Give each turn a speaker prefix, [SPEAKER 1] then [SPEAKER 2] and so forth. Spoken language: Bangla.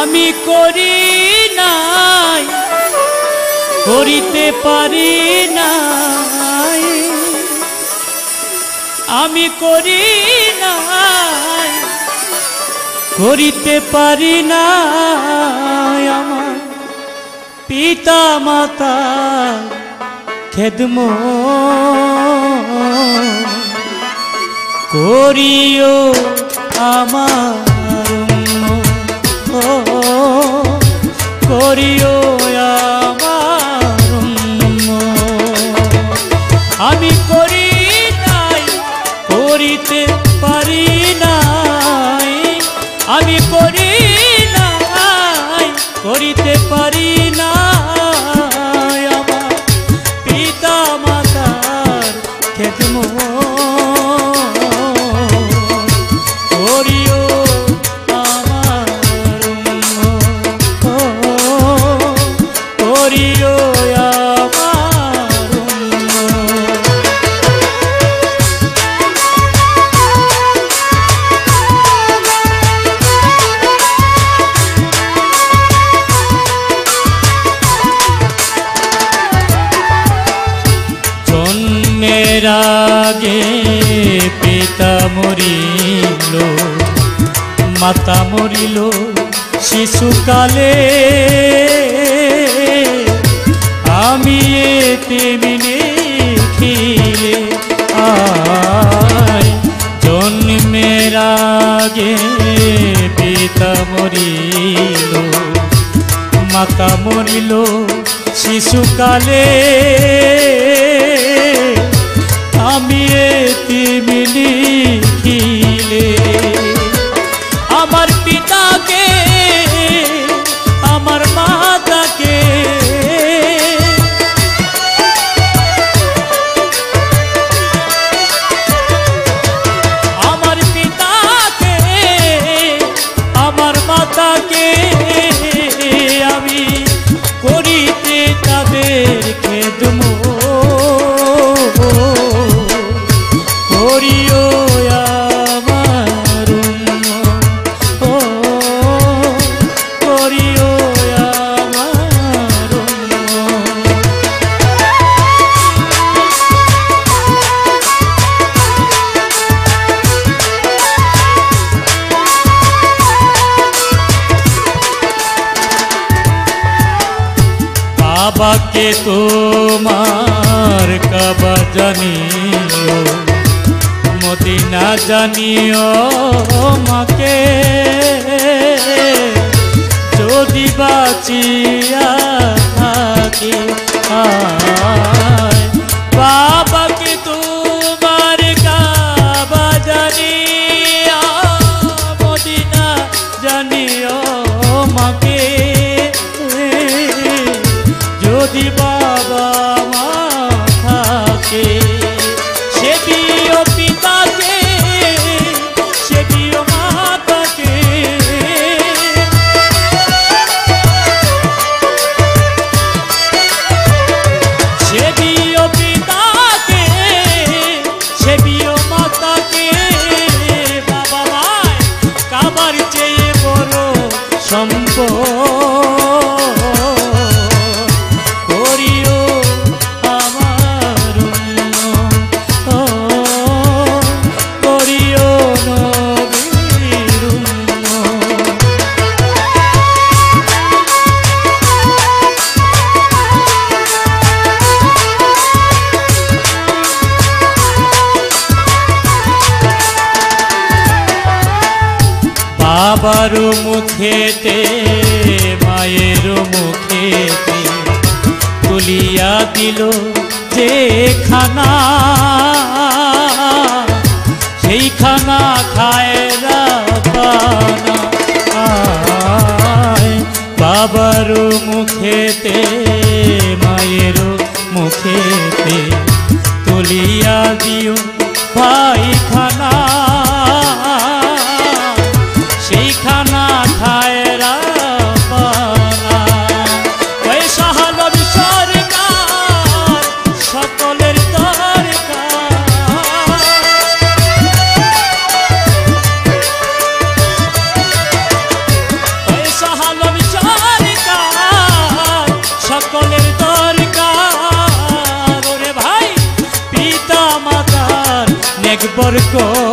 [SPEAKER 1] আমি করি নাই, করিতে পারি নাই। আমি করি নাই, করিতে পারি নাই আমার। পিতা মাতা খেদম করিও আমার করিও আমার আমি করি নাই করিতে পারি নাই। আমি করি আগে পিতা মরিল মাতা মরিল শিশুকালে আমি তেমনি খিলে আয় জন্মের আগে পিতা মরিল মাতা মরিল শিশুকালে বাবাকে তোমার কাবা জানিও মদিনা জানিও মাকে। যদি বাঁচিয়া বাবার মুখেতে মায়ের মুখেতে তুলিয়া দিল যে খানা। একবার